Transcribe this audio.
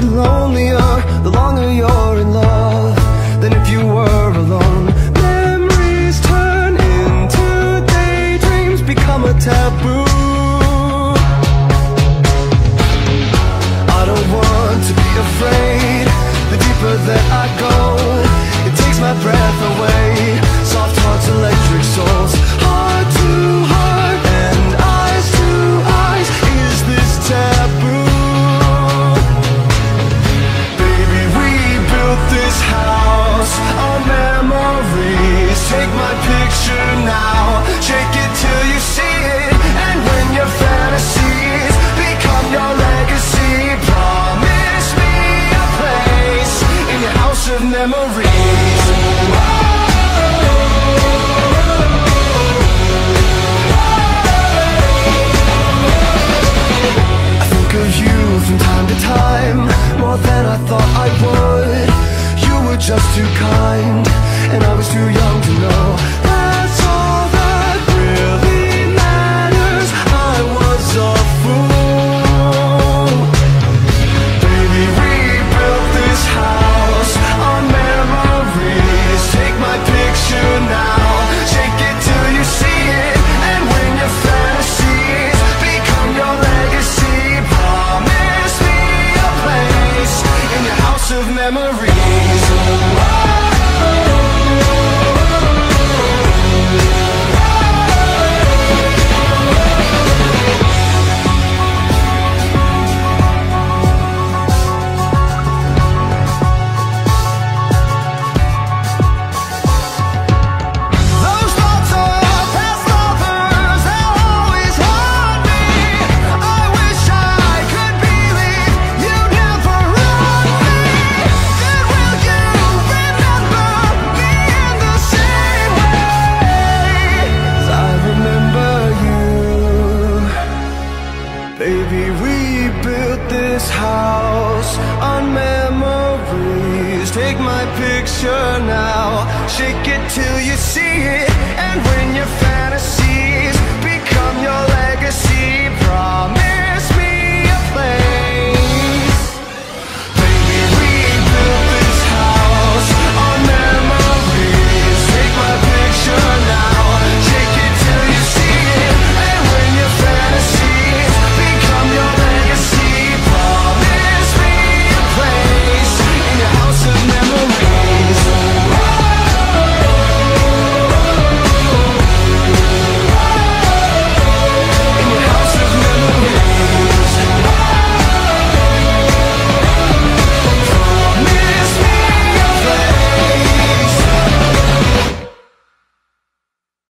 getting lonelier the longer you're in love. memories. I think of you from time to time More than I thought I would. You were just too kind And I was too young. memory. on memories. Take my picture now. Shake it till you see it. And when you